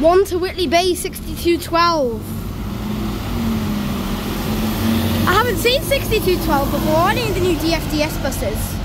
One to Whitley Bay, 6212. I haven't seen 6212 before, I need the new DFDS buses.